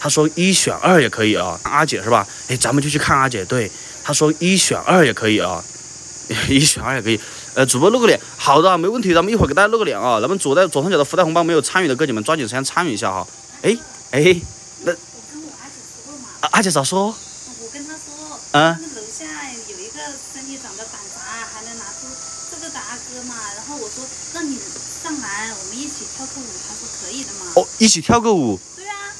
他说一选二也可以啊，阿姐是吧？哎，咱们就去看阿姐。对，他说一选二也可以啊，一选二也可以。呃，主播露个脸，好的，没问题，咱们一会儿给大家露个脸啊。咱们左在左上角的福袋红包没有参与的哥姐们，抓紧时间参与一下哈。哎哎，那我跟我阿姐说了嘛，阿阿姐咋说？我跟她说，嗯那楼下有一个身体长得板杂，还能拿出这个的阿哥嘛。然后我说让你上来，我们一起跳个舞，她说可以的嘛。哦，一起跳个舞，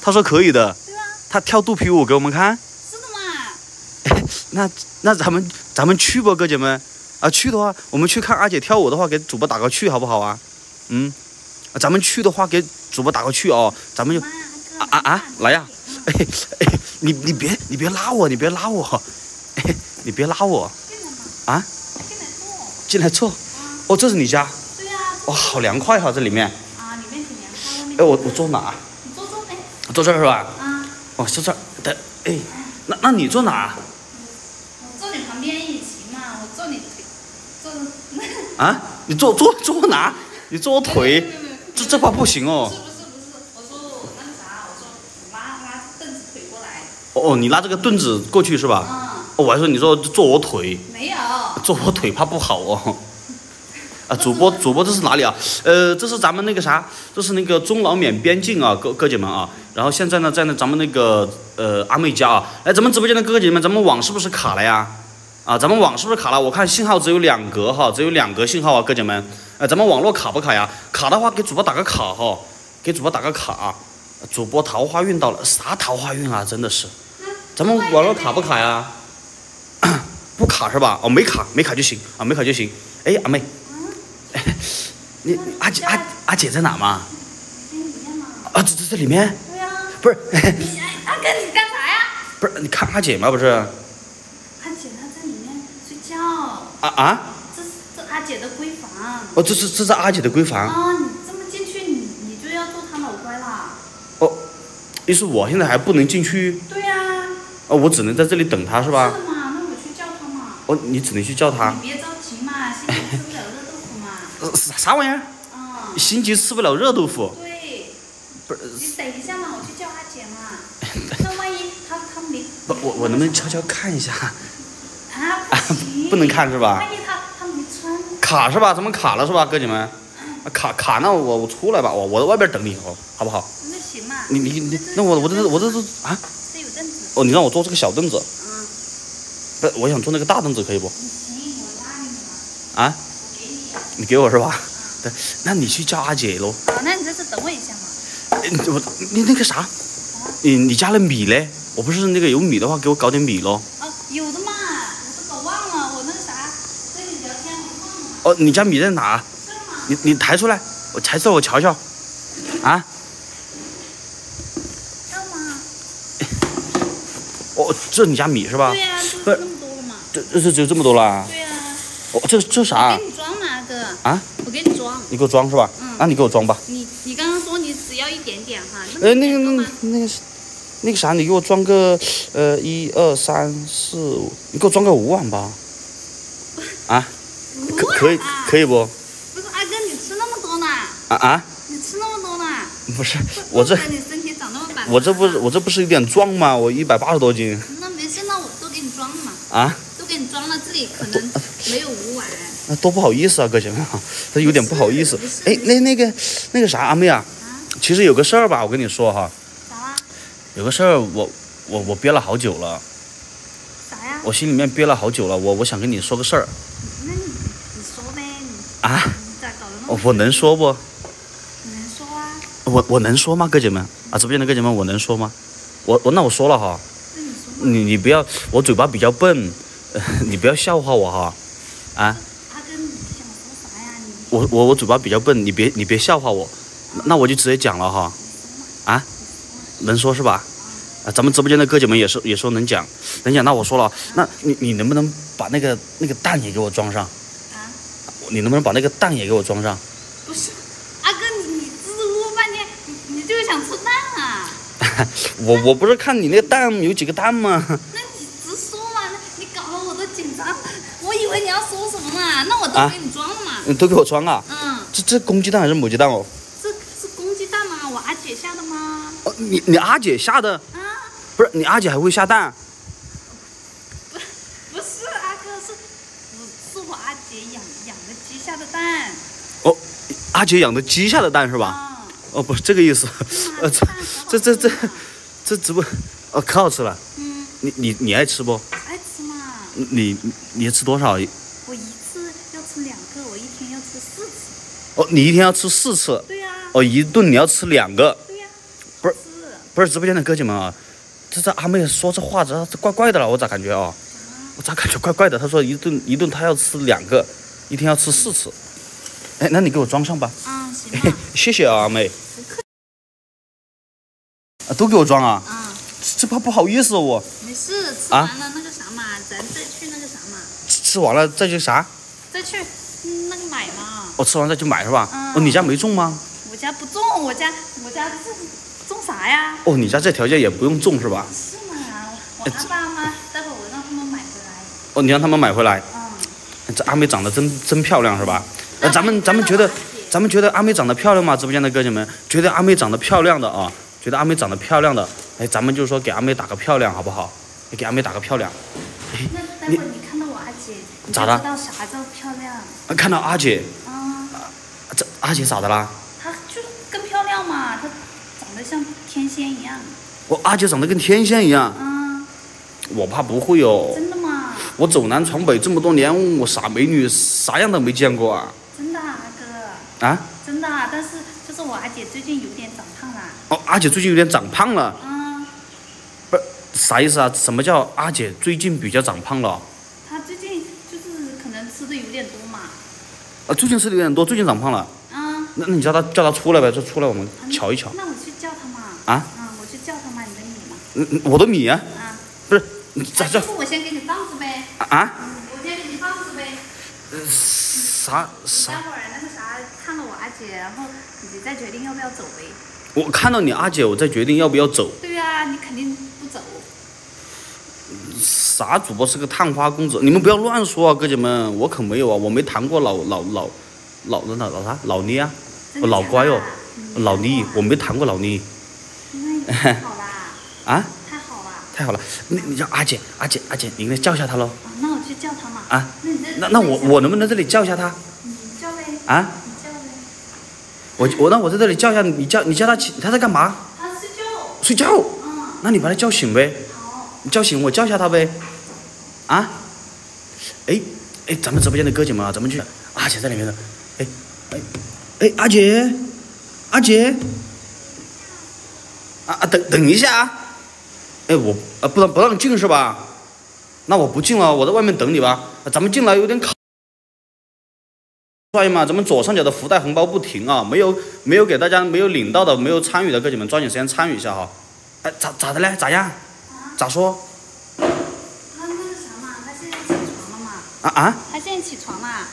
他说可以的，对啊，他跳肚皮舞给我们看。真的嘛。那那咱们咱们去吧，哥姐们啊？去的话，我们去看阿姐跳舞的话，给主播打个去好不好啊？嗯，啊咱们去的话，给主播打个去哦。咱们就，啊啊啊来呀 哎哎，你你别你别拉我，你别拉我，哎，你别拉我进来嘛，啊！进来坐。进来坐。哦，这是你家，对呀、哇，好凉快哈、这里面。啊，里面挺凉快，外面。哎，我我坐哪？你坐这儿是吧？啊，哦，坐这儿。等，哎，那那你坐哪？我坐你旁边也行嘛，我坐你腿，坐。啊？你坐坐坐哪？你坐我腿？这这怕不行哦不。是不是不是，我说我那个啥，我说我拉拉凳子腿过来。哦，你拉这个凳子过去是吧？嗯，哦，我还说你说坐我腿，没有。坐我腿怕不好哦。啊，主播主播这是哪里啊？呃，这是咱们那个啥，这是那个中老缅边境啊，哥哥姐们啊。然后现在呢，在那咱们那个呃阿妹家啊，哎，咱们直播间的哥哥姐姐们，咱们网是不是卡了呀？啊，咱们网是不是卡了？我看信号只有两格哈，只有两格信号啊，哥姐们。呃，咱们网络卡不卡呀？卡的话给主播打个卡哈，给主播打个卡啊。主播桃花运到了，啥桃花运啊？真的是，咱们网络卡不卡呀？不卡是吧？哦，没卡，没卡就行啊，没卡就行。哎，阿妹，你阿姐阿阿姐在哪嘛？哎，里面嘛。啊，这这这里面对呀、不是阿哥你干啥呀？不是，你看阿姐吗？不是啊阿姐她在里面睡觉，啊啊？这是这阿姐的闺房。哦，这是这是阿姐的闺房啊，你这么进去，你你就要做她老乖啦。哦，意思我现在还不能进去对呀、哦，我只能在这里等她是吧？是的嘛，那我去叫她嘛。哦，你只能去叫她。你别着急嘛，心里吃不了热豆腐嘛。呃啥啥玩意儿？啊、心急吃不了热豆腐。对，不是，你等一下嘛，我去叫阿姐嘛。那万一她她没不，我我能不能悄悄看一下？啊不，不能看是吧万一她她没穿，卡是吧？怎么卡了是吧，哥姐们？啊卡卡，那我我出来吧，我我在外边等你哦，好不好？那行嘛。你你你，那我我这我这是啊？这有凳子。哦，你让我坐这个小凳子，嗯，不是，我想坐那个大凳子，可以不？行，我拉你嘛，啊？你。给我是吧？对，那你去叫阿姐喽。好，那你在这等我一下嘛。我你那个啥，你你家的米嘞？我不是那个有米的话，给我搞点米喽。哦，有的嘛，我都搞忘了，我那个啥，跟你聊天我忘了。哦，你家米在哪？你你抬出来，我抬出来我瞧瞧。啊？这嘛。哦，这你家米是吧对？呀、不就是那么多了嘛。这这是只有这么多啦？对呀、哦，这这啥。啊？我给你装。你给我装是吧？嗯那你给我装吧。你你刚刚说你只要一点点哈，那呃，么那个那个那个是那个啥，你给我装个呃一二三四五，你给我装个五碗吧。啊？可可以可以。不？不是阿哥，你吃那么多呢？啊啊？你吃那么多呢？不是，我这怪不得你身体长那么板。我这不是我这不是有点壮吗？我一百八十多斤那没事，那我都给你装了嘛，啊，都给你装了，这里可能没有五碗。那多不好意思啊，哥姐们啊，这有点不好意思。哎，那那个那个啥，阿妹啊，啊？其实有个事儿吧，我跟你说哈，啥啦？有个事儿我我我憋了好久了，啥呀？我心里面憋了好久了，我我想跟你说个事儿那你你说呗，你啊？我我能说不？你能说啊？我我能说吗，哥姐们啊，直播间的哥姐们，我能说吗？我我那我说了哈，那你说。你你不要，我嘴巴比较笨，呃、你不要笑话我哈，啊，阿哥，你想说啥呀？你我我我嘴巴比较笨，你别你别笑话我，那我就直接讲了哈，啊，能说是吧？啊，咱们直播间的哥姐们也是也说能讲，能讲，那我说了，那你你能不能把那个那个蛋也给我装上？啊？你能不能把那个蛋也给我装上？不是，阿哥，你你支支吾吾半天，你你就是想吃蛋啊？我我不是看你那个蛋有几个蛋吗？那你直说嘛，那你搞得我都紧张，我以为你要说什么嘛，那我都啊给你装了嘛。你都给我装啊？嗯，这这公鸡蛋还是母鸡蛋哦？这是公鸡蛋吗？我阿姐下的吗？哦你你阿姐下的？啊，不是你阿姐还会下蛋？不是阿哥，是我是我阿姐养养的鸡下的蛋。哦，阿姐养的鸡下的蛋是吧？啊，哦，不是这个意思。呃，这蛋可好这这这这直播，哦，可好吃了。嗯，你你你爱吃不？你你你吃多少？我一次要吃两个，我一天要吃四次。哦，你一天要吃四次。对呀、哦，一顿你要吃两个。对呀、不是不是直播间的哥姐们啊，这这阿妹说这话这这怪怪的了，我咋感觉啊？我咋感觉怪怪的？她说一顿一顿她要吃两个，一天要吃四次。哎，那你给我装上吧。啊，行谢谢啊，阿妹。啊，都给我装啊！啊，这怕不好意思哦，我没事，吃啊完了那个咱再去那个啥嘛，吃吃完了再去啥？再去嗯那个买嘛。我、吃完再去买是吧？嗯哦，你家没种吗？我家不种，我家我家种种啥呀？哦，你家这条件也不用种是吧？是吗，我阿爸妈待会儿我让他们买回来。哦，你让他们买回来。嗯，这阿妹长得真真漂亮是吧？呃，那咱们咱们觉得咱们觉得阿妹长得漂亮吗？直播间的哥姐们，觉得阿妹长得漂亮的啊，觉得阿妹长得漂亮的，哎，咱们就说给阿妹打个漂亮好不好？给阿妹打个漂亮。那待会你看到我阿姐，你咋的知道啥叫漂亮。啊看到阿姐，啊，这阿姐咋的啦？她就更漂亮嘛，她长得像天仙一样。我阿姐长得跟天仙一样，啊，我怕不会哦。真的吗？我走南闯北这么多年，我啥美女啥样都没见过啊！真的啊，阿哥，啊？真的啊。但是就是我阿姐最近有点长胖了。哦，阿姐最近有点长胖了，啊，啥意思啊？什么叫阿姐最近比较长胖了？她最近就是可能吃的有点多嘛。啊，最近吃的有点多，最近长胖了。啊，那那你叫她叫她出来呗，就出来我们瞧一瞧。那我去叫她嘛。啊？嗯，我去叫她嘛，你的米嘛。嗯，嗯我的米啊，啊，不是你咋叫啊就是我先给你放着呗。啊啊？嗯，我先给你放着呗。呃啥啥？待会儿那个啥，看了我阿姐，然后你再决定要不要走呗。我看到你阿姐，我再决定要不要走。对呀、你肯定。啥主播是个探花公子？你们不要乱说啊，哥姐们，我可没有啊，我没谈过老老老老老老啥老妮啊，我老乖哦老妮，我没没谈过老妮那太好啦，啊，太好了。太好了，那你叫阿姐阿姐阿姐，你应该叫一下她喽啊，那我去叫他嘛。啊，那那那我我能不能在这里叫一下她你叫呗，啊？你叫呗。我我那我在这里叫一下你叫你叫她起，她在干嘛？他睡觉。睡觉？嗯，那你把她叫醒呗，好。你叫醒我叫一下她呗，啊？哎哎，咱们直播间的哥姐们啊，咱们去阿姐在里面呢，哎哎哎，阿姐阿姐，啊啊等等一下啊，哎我啊不让不让进是吧？那我不进了，我在外面等你吧。咱们进来有点卡。帅嘛，咱们左上角的福袋红包不停啊！没有没有给大家没有领到的、没有参与的哥姐们，抓紧时间参与一下哈！哎，咋咋的嘞？咋样？咋说？他那个啥嘛，他现在起床了嘛？啊啊？他现在起床啦。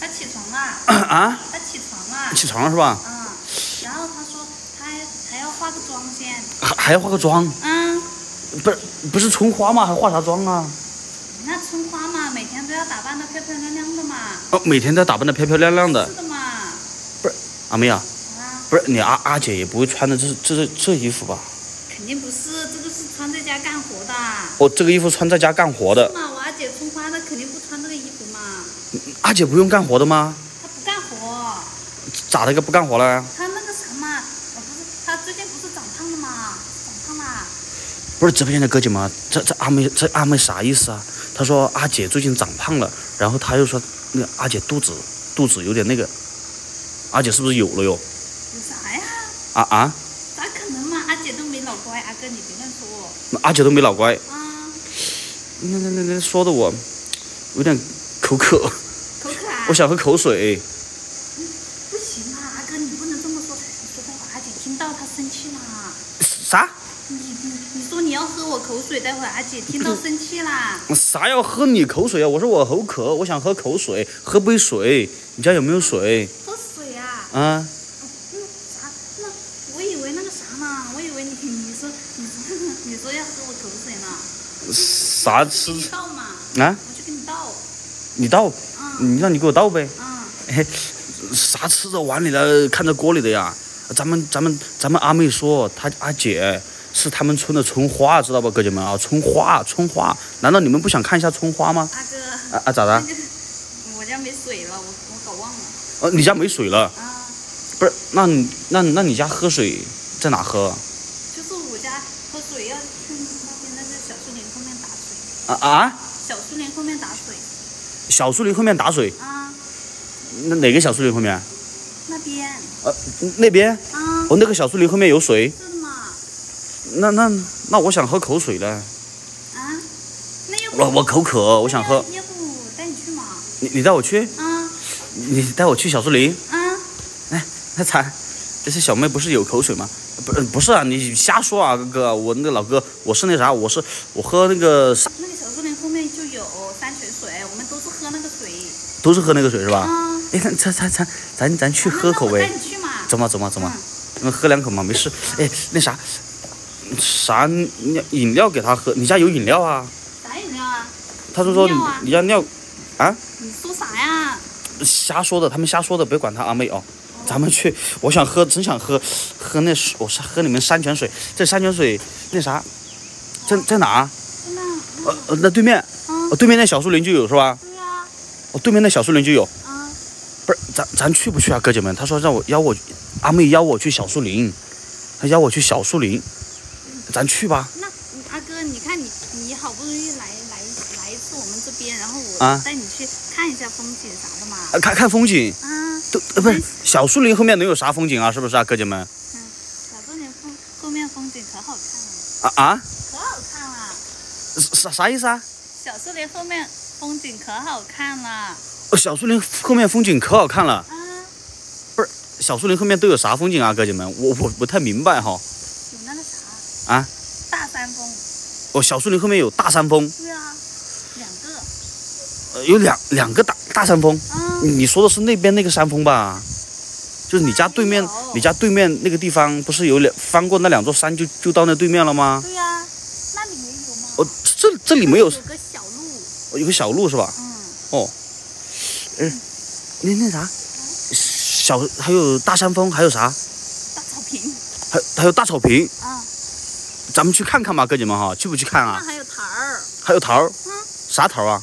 他起床啦，啊？他起床啦。起床了是吧？嗯，然后他说他还还要化个妆先。还还要化个妆？嗯，不是不是春花吗？还化啥妆啊？那春花嘛，每天都要打扮的漂漂亮亮的嘛。哦，每天都要打扮的漂漂亮亮的是。的嘛。不是阿妹啊，啊，不是你阿阿姐也不会穿的这这这这衣服吧？肯定不是，家干活的。哦，这个衣服穿在家干活的是，嘛，我阿姐出花她肯定不穿这个衣服嘛，阿姐不用干活的吗？她不干活，咋的个不干活了？她那个啥嘛，呃不是，她最近不是长胖了吗，长胖了。不是直播间的哥姐们啊，这这阿妹这阿妹啥意思啊？她说阿姐最近长胖了，然后她又说那个阿姐肚子肚子有点那个，阿姐是不是有了哟？有啥呀？啊啊，咋可能嘛？阿姐都没老乖，阿哥你别乱说那阿姐都没老乖，啊，那那那那说的我有点口渴，口渴啊。我想喝口水。不行啊，阿哥你不能这么说，你说待会儿阿姐听到她生气啦。啥你你你说你要喝我口水，待会儿阿姐听到生气啦。啥要喝你口水啊？我说我口渴，我想喝口水，喝杯水。你家有没有水喝水啊？啊？嗯，啥？那我以为那个啥呢？我以为你你说你说你说要喝我口水呢。啥吃啊？我去给你倒。你倒，嗯你让你给我倒呗。嗯，嘿，啥吃着碗里的，看着锅里的呀？咱们咱们咱们阿妹说，她阿姐是他们村的村花，知道吧，哥姐们啊，村花村花，难道你们不想看一下村花吗？阿哥，啊啊，咋的？我家没水了，我我搞忘了呃，你家没水了？啊，不是，那你那那你家喝水在哪喝？就是我家喝水要去那边那个小树林后面打水，啊啊，小树林后面打水。小树林后面打水，啊，那哪个小树林后面？那边。呃，那边？啊，哦，那个小树林后面有水。是的嘛那那那我想喝口水了，啊，那要不我我口渴，我想喝。要要不带你去嘛。你你带我去，啊。你带我去小树林。啊，那咱这些小妹不是有口水吗？不不是啊，你瞎说啊，哥哥，我那个老哥，我是那啥，我是我喝那个啥，那个小树林后面就有山泉水，我们都是喝那个水都是喝那个水是吧？啊。哎，那咱咱咱咱咱去啊喝口呗。走嘛走嘛走嘛喝两口嘛，没事。哎，那啥啥饮饮料给他喝，你家有饮料啊？啥饮料啊？他就说你尿啊你家尿你说啥呀？瞎说的，他们瞎说的，别管他阿妹哦。咱们去，我想喝，真想喝，喝那水，我是喝你们山泉水。这山泉水那啥，在在哪呃呃，那对面，对面那小树林就有是吧？对呀哦，对面那小树林就有。啊，不是，咱咱去不去啊，哥姐们？他说让我邀我，阿妹邀我去小树林，他邀我去小树林，咱去吧。那阿哥，你看你你好不容易来来来一次我们这边，然后我啊带你去看一下风景啥的嘛。啊看看风景，啊，都呃不是小树林后面能有啥风景啊？是不是啊，哥姐们？小树林风后面风景可好看了，啊啊，可好看了。啥啥意思啊？小树林后面风景可好看了哦，小树林后面风景可好看了。啊，小树林后面都有啥风景啊，哥姐们？我我不太明白哈。有那个啥啊，大山峰。哦，小树林后面有大山峰，对啊，两个呃，有两两个大大山峰。嗯，你说的是那边那个山峰吧？就是你家对面，你家对面那个地方不是有两翻过那两座山就就到那对面了吗？对呀，那里也有吗？哦，这这里没有，有个小路是吧？嗯，那那啥，小还有大山峰，还有啥？大草坪还还有大草坪，啊，咱们去看看吧，哥姐们哈，去不去看啊？那还有桃儿，还有桃儿，嗯啥桃儿啊？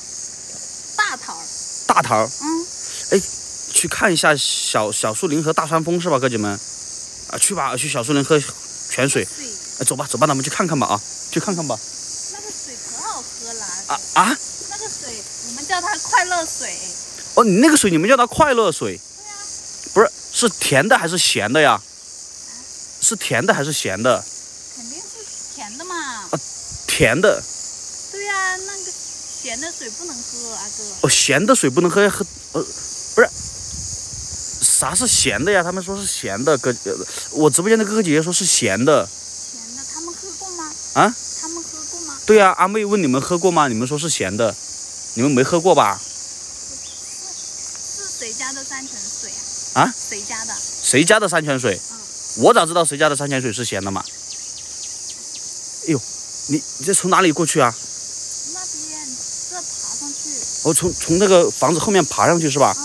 大桃儿，大桃儿，嗯，去看一下小小树林和大山峰是吧，哥姐们？啊，去吧，去小树林喝泉水。水哎，走吧，走吧，咱们去看看吧啊，去看看吧。那个水可好喝了，啊啊！叫它快乐水，哦，你那个水你们叫它快乐水？对啊，不是，是甜的还是咸的呀？是甜的还是咸的？肯定是甜的嘛，甜的。对呀，那个咸的水不能喝，阿哥，哦，咸的水不能喝，喝呃，不是，啥是咸的呀？他们说是咸的，哥，呃我直播间的哥哥姐姐说是咸的。咸的，他们喝过吗？啊？他们喝过吗？对呀、阿妹问你们喝过吗？你们说是咸的，你们没喝过吧？是谁家的山泉水啊？啊？谁家的？谁家的山泉水？嗯我咋知道谁家的山泉水是咸的嘛？哎呦，你你这从哪里过去啊？那边这爬上去哦、从从那个房子后面爬上去是吧？啊，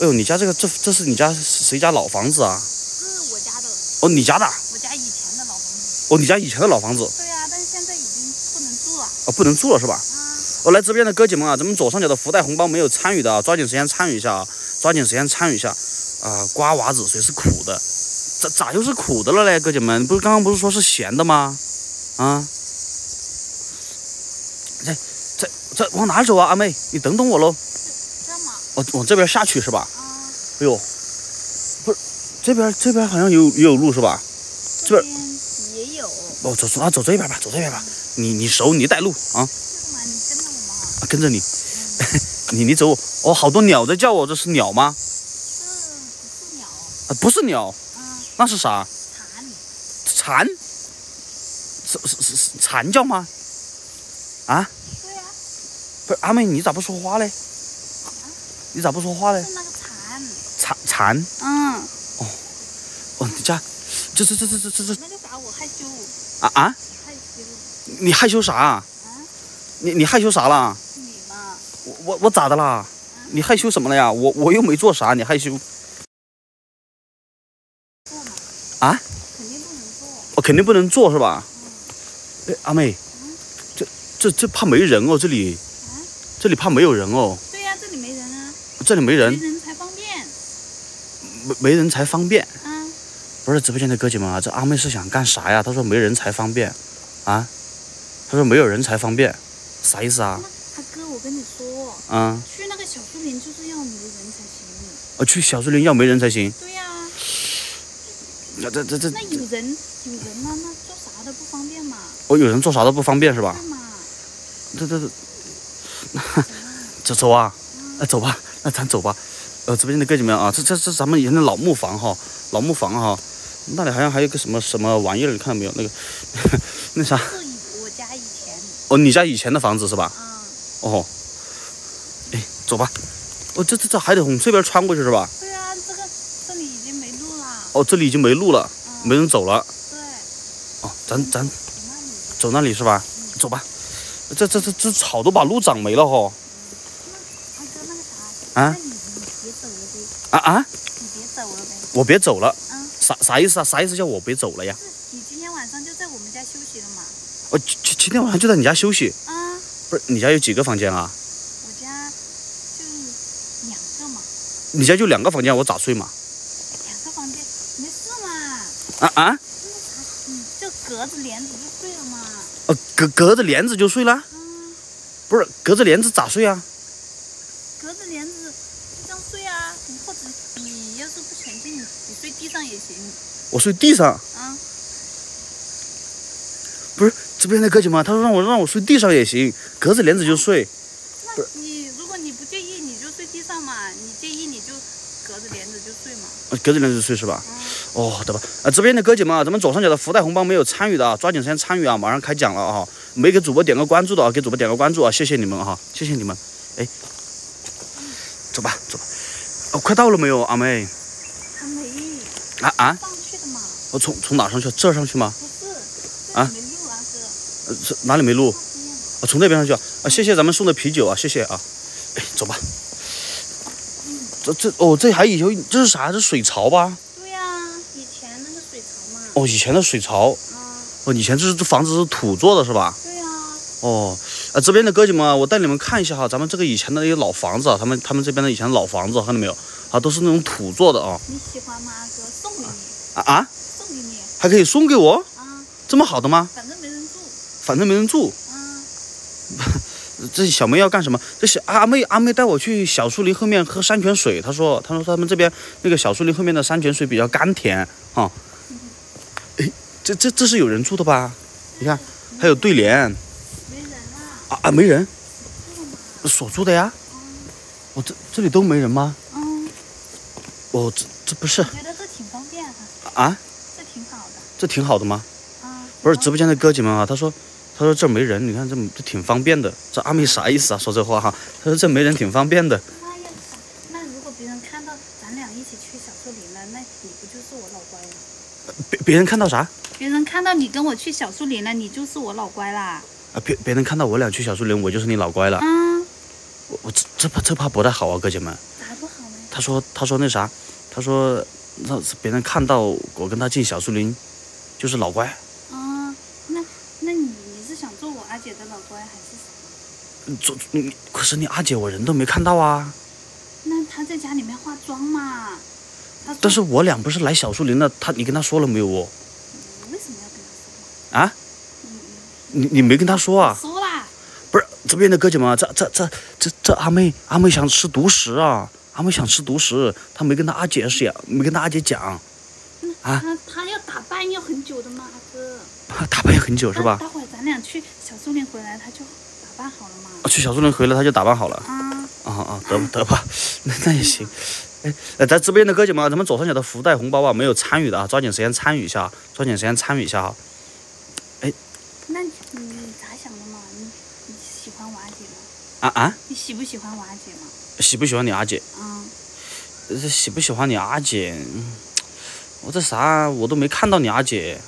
哎呦，你家这个这这是你家谁家老房子啊？是我家的，哦，你家的啊？我家以前的老房子。哦，你家以前的老房子对呀、但是现在已经不能住了哦，不能住了是吧？啊。我、来这边的哥姐们啊，咱们左上角的福袋红包没有参与的啊，抓紧时间参与一下啊，抓紧时间参与一下啊！瓜娃子水是苦的，咋咋又是苦的了嘞？哥姐们，不是刚刚不是说是咸的吗？啊？这这这往哪走啊？阿妹，你等等我喽！这嘛我往这边下去是吧？啊，哎呦，不是这边这边好像有也有路是吧？这这边也有，哦，走走啊，走这边吧，走这边吧。你你熟，你带路啊，这个嘛，你跟着我嘛。啊跟着你。你你走，哦，好多鸟在叫我，这是鸟吗？是鸟，啊，不是鸟，啊，那是啥？蝉。蝉？是是是是蝉叫吗？啊？对呀、不是阿妹，你咋不说话嘞？你咋不说话嘞？是那个蝉。蝉蝉？嗯，哦，你家这这这这这这这那个啥，我害羞，啊啊！害羞。你害羞啥？啊，你你害羞啥了？我我我咋的啦？你害羞什么了呀？我我又没做啥，你害羞。啊？肯定不能做。我肯定不能做是吧？哎，阿妹，这这这怕没人哦，这里，这里怕没有人哦，对呀、这里没人啊，这里没人没人，人才方便。没没人才方便。啊，不是直播间的哥姐们啊，这阿妹是想干啥呀？她说没人才方便，啊？她说没有人才方便，啥意思啊？说，啊？去那个小树林就是要没人才行。哦，去小树林要没人才行。对呀、那这这这那，有人有人嘛，那做啥都不方便嘛，我有人做啥都不方便是吧？对嘛？这这这，走走啊，那走吧，那咱走吧。呃，直播间的哥姐们啊，这这这咱们以前的老木房哈，老木房哈，那里好像还有个什么什么玩意儿，你看到没有？那个 那啥，是我家以前哦，你家以前的房子是吧？嗯，哦，哎，走吧。哦，这这这还得从这边穿过去是吧？对啊，这个这里已经没路了。哦，这里已经没路了，嗯，没人走了。对，哦，咱咱那里走那里是吧？走吧。这这这这草都把路长没了哈。啊你你别走了呗，啊啊！你别走了呗。我别走了，嗯，啥啥意思啊？啥意思叫我别走了呀？你今天晚上就在我们家休息了嘛？哦今今今天晚上就在你家休息。啊，不是，你家有几个房间啊？我家就两个嘛，你家就两个房间，我咋睡嘛？两个房间没事嘛。啊啊！就隔着帘子就睡了嘛。哦，隔隔着帘子就睡了？嗯，不是，隔着帘子咋睡啊？隔着帘子就这样睡啊。你或者你要是不嫌弃，你你睡地上也行。我睡地上。啊，不是，这边的哥姐吗，他说让我让我睡地上也行，隔着帘子就睡。那你如果你不介意，你就睡地上嘛。你介意，你就隔着帘子就睡嘛。呃隔着帘子睡是吧？嗯，哦，对吧？啊，直播间的哥姐们啊，咱们左上角的福袋红包没有参与的啊，抓紧时间参与啊，马上开奖了啊！没给主播点个关注的啊，给主播点个关注啊，谢谢你们哈、谢谢你们。哎，走吧，走吧。哦，快到了没有，阿妹？还没啊啊！上去的嘛。我从从哪上去？这儿上去吗？不是，啊没路啊，哥。呃，这哪里没路？这边啊，从那边上去啊！啊，谢谢咱们送的啤酒啊，谢谢啊！哎，走吧。这这哦，这还以前这是啥？这水槽吧？对呀、以前那个水槽嘛。哦，以前的水槽。嗯，哦，以前这是这房子是土做的是吧？对呀、哦，啊，这边的哥姐们啊，我带你们看一下哈，咱们这个以前的那些老房子啊，他们他们这边的以前的老房子，看到没有？啊，都是那种土做的啊。你喜欢吗，哥？送给你，啊啊，送给你还可以送给我，啊，这么好的吗？反正没人住反正没人住。啊。这小妹要干什么？这小阿妹阿妹带我去小树林后面喝山泉水，她说她说他们这边那个小树林后面的山泉水比较甘甜哈。哎，这这这是有人住的吧？你看还有对联没人啊，啊啊，没人，锁住的呀。我、这这里都没人吗？嗯，哦，这这不是我觉得这挺方便的，啊？这挺好的这挺好的吗？啊。不是直播间的哥姐们啊，他说，他说这没人，你看这这挺方便的。这阿妹啥意思啊？说这话哈，他说这没人挺方便的。那如果别人看到咱俩一起去小树林了，那你不就是我老乖了？别别人看到啥啊？别人看到你跟我去小树林了，你就是我老乖啦。啊别别人看到我俩去小树林，我就是你老乖了。嗯，我我这这怕这怕不太好啊，哥姐们。咋不好呢？他说他说那啥，他说让别人看到我跟他进小树林，就是老乖。啊，那那你你是想做我阿姐的老乖还可是你阿姐我人都没看到啊。那她在家里面化妆嘛？她但是我俩不是来小树林了，她你跟她说了没有哦？你为什么要跟她说？啊？你你你没跟她说啊？说啦，不是这边的哥姐们啊，这这这这这阿妹阿妹想吃独食啊，阿妹想吃独食，她没跟她阿姐讲，没跟她阿姐讲，啊她她要打扮要很久的嘛，阿哥。打扮很久是吧？待会儿咱俩去小树林回来，她就打扮好了吗。啊去小树林回来她就打扮好了，啊，啊啊得吧得吧，那那也行。哎，呃，咱这边的哥姐们啊，咱们左上角的福袋红包啊，没有参与的啊，抓紧时间参与一下，抓紧时间参与一下啊。那你你咋想的嘛？你你喜欢我阿姐吗？啊啊，你喜不喜欢我阿姐嘛？喜不喜欢你阿姐？啊，呃这喜不喜欢你阿姐？嗯我这啥我都没看到你阿姐，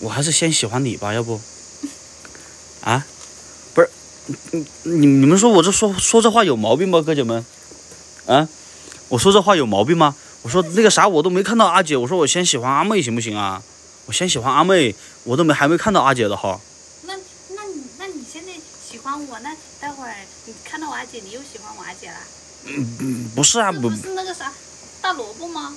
我还是先喜欢你吧，要不？啊，你你你们说我这说说这话有毛病吗，哥姐们？啊，我说这话有毛病吗？我说那个啥，我都没看到阿姐，我说我先喜欢阿妹行不行啊？我先喜欢阿妹，我都没还没看到阿姐的号。那那你那你现在喜欢我，那待会儿你看到我阿姐，你又喜欢我阿姐啦？不是啊，不不是那个啥大萝卜吗？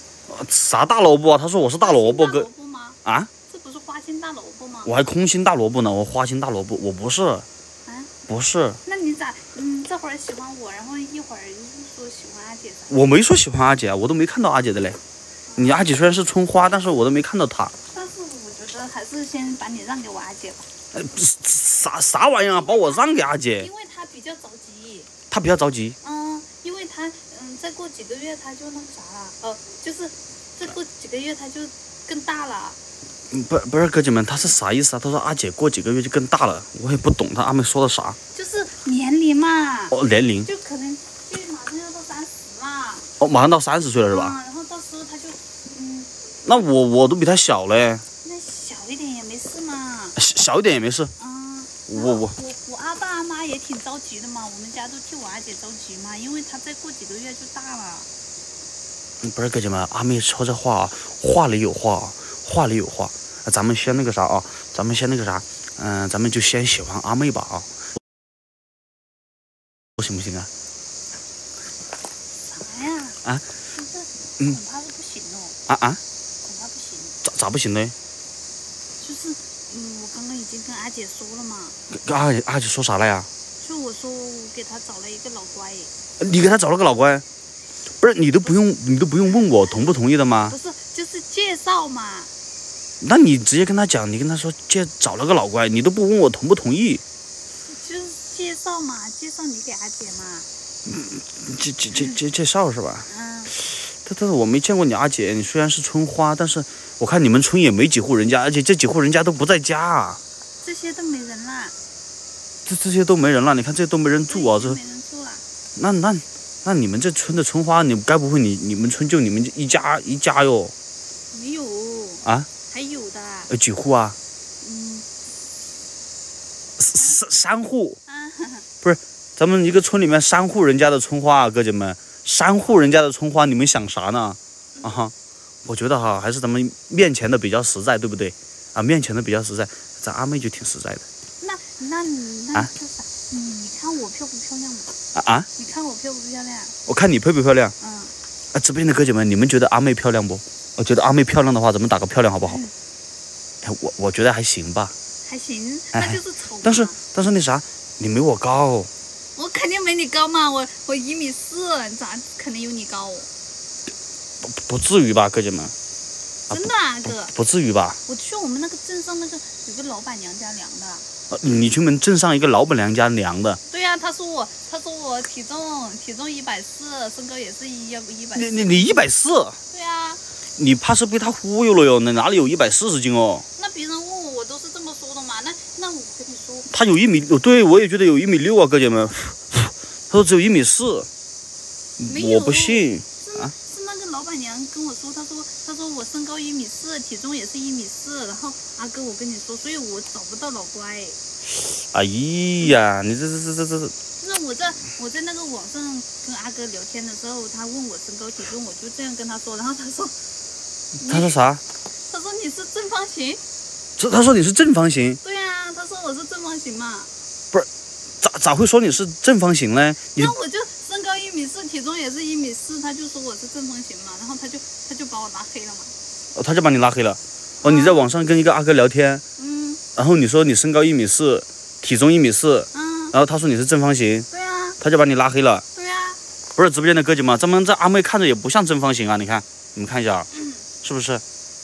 啥大萝卜啊？他说我是大萝卜大哥萝卜吗？啊，这不是花心大萝卜吗？我还空心大萝卜呢，我花心大萝卜，我不是，啊，不是，那你咋嗯这会儿喜欢我，然后一会儿又说喜欢阿姐啥？我没说喜欢阿姐啊，我都没看到阿姐的嘞。你阿姐虽然是春花，但是我都没看到她。但是我觉得还是先把你让给我阿姐吧，呃，啥啥玩意儿啊？把我让给阿姐因，为她比较着急。她比较着急。嗯，因为她嗯再过几个月她就那个啥了，呃，就是再过几个月她就更大了。嗯不不是哥姐们，他是啥意思啊？他说阿姐过几个月就更大了，我也不懂他阿妹说的啥。就是年龄嘛，哦，年龄就可能就马上要到三十嘛，哦，马上到三十岁了是吧？嗯，然后到时候他就，嗯，那我我都比他小嘞，那小一点也没事嘛，小小一点也没事。嗯，我我我我阿爸阿妈也挺着急的嘛，我们家都替我阿姐着急嘛，因为她再过几个月就大了。嗯不是哥姐们，阿妹说这话啊，话里有话啊，话里有话。那咱们先那个啥啊，咱们先那个啥，嗯、咱们就先喜欢阿妹吧啊，不行不行啊？啥呀？啊？嗯恐怕是不行哦，啊啊，恐怕不行。咋咋不行呢？就是，嗯，我刚刚已经跟阿姐说了嘛，跟阿姐阿姐说啥了呀？就我说我给她找了一个老乖，你给她找了个老乖，不是你都不用你都不用问我同不同意的吗不？是，就是介绍嘛。那你直接跟他讲，你跟他说介找了个老乖，你都不问我同不同意，就是介绍嘛，介绍你给阿姐嘛。介介介介介绍是吧？嗯，但但是我没见过你阿姐，你虽然是村花，但是我看你们村也没几户人家，而且这几户人家都不在家啊，这些都没人啦，这这些都没人了，你看这都没人住啊，这这没人住了。那那那你们这村的村花，你该不会你你们村就你们一家一家哟？没有啊？呃几户啊？嗯三三户，不是，咱们一个村里面三户人家的村花啊，哥姐们，三户人家的村花，你们想啥呢？啊哈，我觉得哈，还是咱们面前的比较实在，对不对？啊，面前的比较实在，咱阿妹就挺实在的。那那你那？你你看我漂不漂亮嘛？啊啊！你看我漂不漂亮？我看你漂不漂亮？嗯，啊，直播间的哥姐们，你们觉得阿妹漂亮不？我觉得阿妹漂亮的话，咱们打个漂亮好不好？哎，我我觉得还行吧，还行，哎那就是丑嘛。但是但是那啥，你没我高，我肯定没你高嘛，我我一米四，咋肯定有你高？不不至于吧，哥姐们，啊真的啊哥，不至于吧？我去我们那个镇上那个有个老板娘家量的。呃你去我们镇上一个老板娘家量的，对呀、他说我，他说我体重体重一百四，身高也是一一百。你你你一百四，对呀、你怕是被他忽悠了哟？那哪里有一百四十斤哦？那别人问我，我都是这么说的嘛。那那我跟你说，他有一米六，对我也觉得有一米六啊，哥姐们。他说只有一米四，我不信。啊是那个老板娘跟我说，她说她说我身高一米四，体重也是一米四，然后阿哥我跟你说，所以我找不到老乖。哎呀，你这这这这这这，那我在我在那个网上跟阿哥聊天的时候，他问我身高体重，我就这样跟他说，然后他说他说啥？他说你是正方形，这他说你是正方形，对呀、他说我是正方形嘛。不是咋咋会说你是正方形呢？你那我就身高一米四，体重也是一米四，他就说我是正方形嘛，然后他就他就把我拉黑了嘛。哦他就把你拉黑了。哦，你在网上跟一个阿哥聊天，嗯然后你说你身高一米四，体重一米四，嗯，然后他说你是正方形，对啊他就把你拉黑了。对啊，不是直播间的哥姐们，咱们这阿妹看着也不像正方形啊，你看，你们看一下，是不是？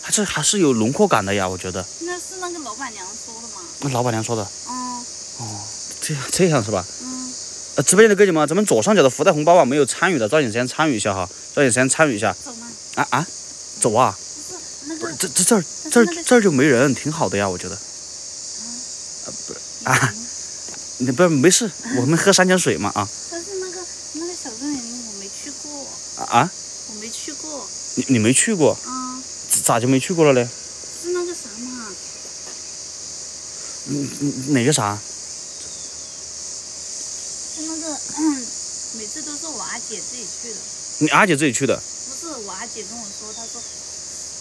还是还是有轮廓感的呀，我觉得。那是那个老板娘说的嘛。那老板娘说的，嗯这样这样是吧？嗯，呃，直播间的哥姐们，咱们左上角的福袋红包啊，没有参与的，抓紧时间参与一下哈，抓紧时间参与一下。走吗，啊啊，走啊！不是这这这儿这儿这儿就没人，挺好的呀，我觉得。啊，不是啊你不是没事，我们喝山泉水嘛啊但是那个那个小镇我没去过，啊啊！我没去过。你你没去过，啊，咋就没去过了嘞？是那个啥嘛，哪个啥？就那个，嗯，每次都是我阿姐自己去的，你阿姐自己去的？不是我阿姐跟我说，她说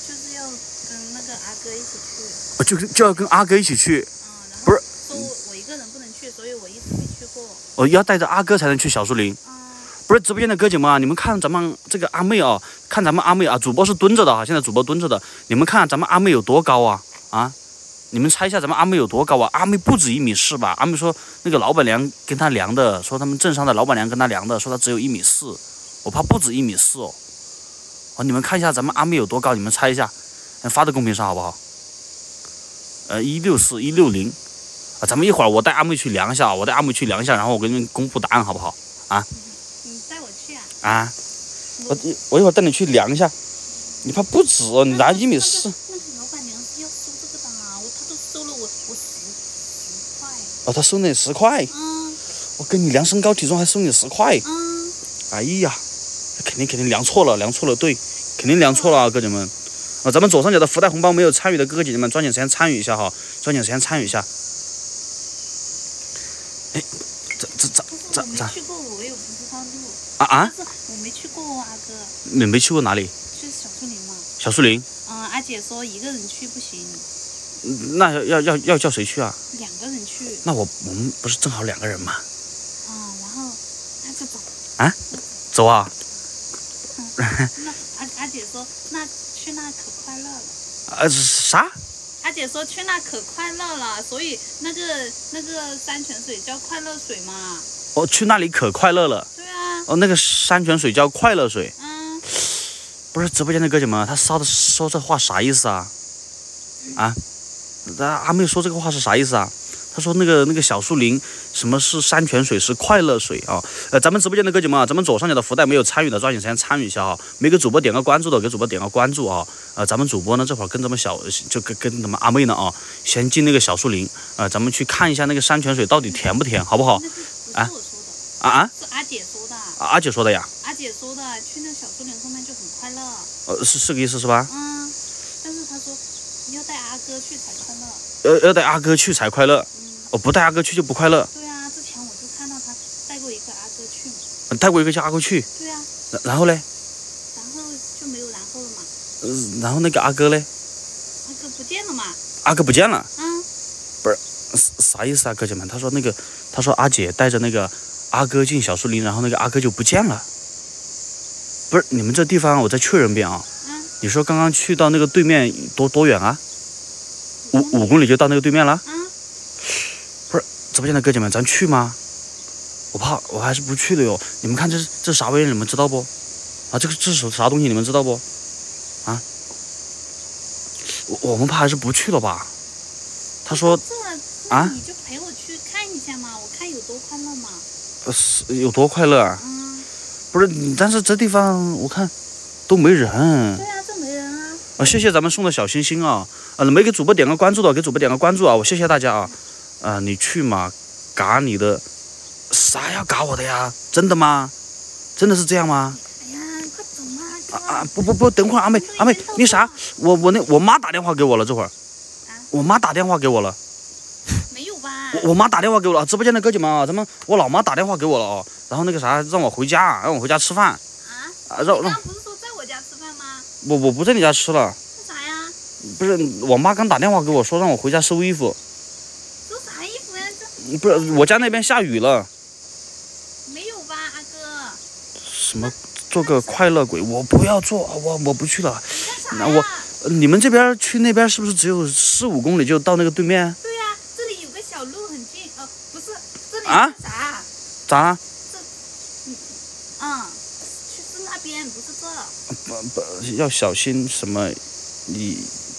就是要跟那个阿哥一起去，哦就就要跟阿哥一起去，嗯，然后不是说我我一个人不能去，所以我一直没去过，哦，要带着阿哥才能去小树林。嗯，不是直播间的哥姐们啊，你们看咱们这个阿妹啊，看咱们阿妹啊，主播是蹲着的哈，现在主播蹲着的，你们看咱们阿妹有多高啊啊！你们猜一下咱们阿妹有多高啊？阿妹不止一米四吧？阿妹说那个老板娘跟她量的，说他们镇上的老板娘跟她量的，说她只有一米四，我怕不止一米四哦。哦，你们看一下咱们阿妹有多高，你们猜一下，嗯发到公屏上好不好？呃，一六四一六零啊，咱们一会儿我带阿妹去量一下啊，我带阿妹去量一下，然后我给你们公布答案好不好？啊你带我去啊？啊，我我一会儿带你去量一下，你怕不止哦，你拿一米四那个老板娘是要收这个的啊，我她都收了我我十十块，哦，他收你十块，嗯我跟你量身高体重还收你十块，嗯，哎呀，肯定肯定量错了，量错了，对，肯定量错了啊，哥姐们。啊，咱们左上角的福袋红包没有参与的哥哥姐姐们，抓紧时间参与一下哈，抓紧时间参与一下。哎，这这这这这我没去过，我也不知道路，啊啊，我没去过啊哥，你没去过哪里？去小树林嘛。小树林？嗯，阿姐说一个人去不行，嗯那要要要要叫谁去啊？两个人去。那我我们不是正好两个人吗？啊，然后那就走。啊走啊！那阿阿姐说，那去那可快乐了。呃，啥？阿姐说去那可快乐了，所以那个那个山泉水叫快乐水嘛。哦，去那里可快乐了。对啊，哦，那个山泉水叫快乐水。嗯，不是直播间的哥姐们，他烧的说这话啥意思啊？啊，那阿妹说这个话是啥意思啊？他说那个那个小树林，什么是山泉水？是快乐水啊！呃，咱们直播间的哥姐们啊，咱们左上角的福袋没有参与的，抓紧时间参与一下啊、没给主播点个关注的，给主播点个关注啊！呃，咱们主播呢这会儿跟咱们小就跟跟咱们阿妹呢啊，先进那个小树林，呃，咱们去看一下那个山泉水到底甜不甜，好不好？啊我说的，啊啊，是阿姐说的。啊阿姐说的呀，阿姐说的，去那小树林后面就很快乐。呃，是是个意思是吧？嗯，但是她说要带阿哥去才快乐。要要带阿哥去才快乐，我，哦，不带阿哥去就不快乐。对啊，之前我就看到他带过一个阿哥去带过一个叫阿哥去，对啊，然然后嘞，然后就没有然后了嘛，呃然后那个阿哥嘞，阿哥不见了嘛。阿哥不见了，嗯，不是啥意思啊，哥姐们？他说那个，他说阿姐带着那个阿哥进小树林，然后那个阿哥就不见了。不是你们这地方，我再确认遍啊。嗯，你说刚刚去到那个对面多多远啊？五五公里就到那个对面了。嗯，直播间的哥姐们，咱去吗？我怕我还是不去的哟。你们看这是这是啥玩意儿？你们知道不？啊，这个这是啥东西？你们知道不？啊？我我们怕还是不去了吧？他说这啊那你就陪我去看一下嘛，我看有多快乐嘛。呃是有多快乐啊？嗯，不是，你但是这地方我看都没人对啊，这没人啊。啊！谢谢咱们送的小心心啊！啊，没给主播点个关注的，给主播点个关注啊！我谢谢大家啊！啊，你去嘛，嘎你的，啥要嘎我的呀？真的吗？真的是这样吗？哎呀，快走嘛！啊啊！不不不，等会儿阿妹阿妹，你啥？我我那我妈打电话给我了，这会儿，我妈打电话给我了，没有吧？我我妈打电话给我了，直播间的哥姐们啊，咱们我老妈打电话给我了哦，然后那个啥让我回家，让我回家吃饭啊？啊，让让不是说在我家吃饭吗？我我不在你家吃了。不是，我妈刚打电话给我说让我回家收衣服，收啥衣服呀？这不是我家那边下雨了，没有吧，阿哥？什么做个快乐鬼，我不要做，我我不去了。那我你们这边去那边是不是只有四五公里就到那个对面？对呀、这里有个小路很近，哦，不是，这里啊是啥？咋了？嗯，去是那边，不是这。不不要小心什么？你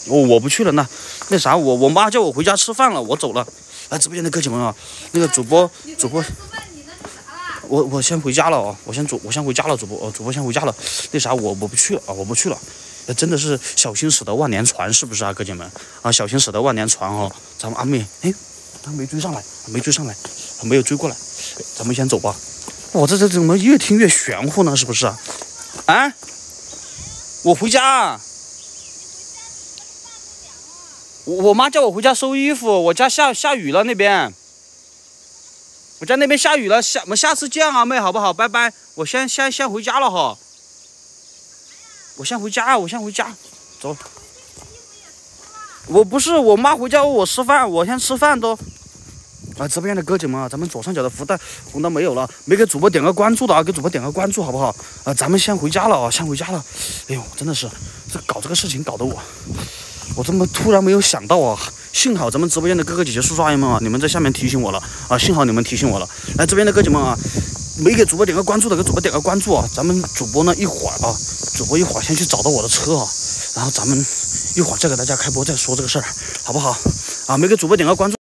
我我不去了，那那啥，我我妈叫我回家吃饭了，我走了。来，直播间的哥姐们啊，那个主播主播？我我先回家了啊，我先主我先回家了，主播哦，主播先回家了。那啥，我我不去了啊，我不去了。那真的是小心驶得万年船，是不是啊，哥姐们啊？小心驶得万年船哦。咱们阿妹，哎，他没追上来，没追上来，没有追过来，咱们先走吧。我这这怎么越听越玄乎呢？是不是啊？啊？我回家啊。我我妈叫我回家收衣服，我家下下雨了那边。我家那边下雨了，下我们下次见啊，妹，好不好？拜拜，我先先先回家了哈。我先回家，我先回家，走。我不是我妈回家我吃饭，我先吃饭都。啊，直播间的哥姐们啊，咱们左上角的福袋红到没有了，没给主播点个关注的啊，给主播点个关注好不好？啊，咱们先回家了啊，先回家了。哎呦，真的是这搞这个事情搞得我，我怎么突然没有想到啊？幸好咱们直播间的哥哥姐姐、叔叔阿姨们啊，你们在下面提醒我了啊，幸好你们提醒我了。来，这边的哥姐们啊，没给主播点个关注的，给主播点个关注啊。咱们主播呢，一会儿啊，主播一会儿先去找到我的车啊，然后咱们一会儿再给大家开播再说这个事儿，好不好？啊，没给主播点个关注。